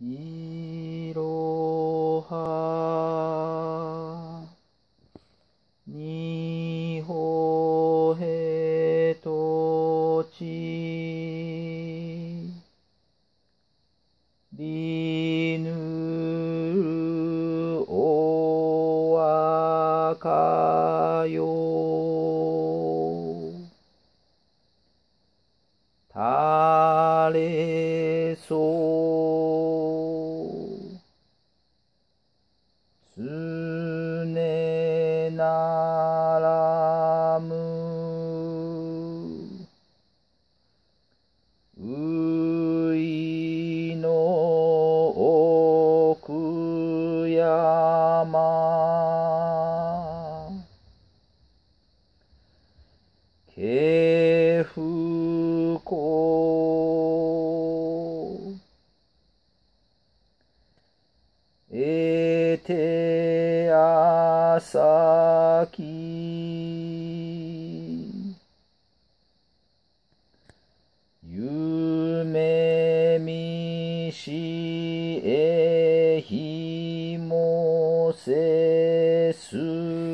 いろはにほへとちりぬるおわかよ。たれそつねならむういの奥山けふえてあさき夢みしえひもせす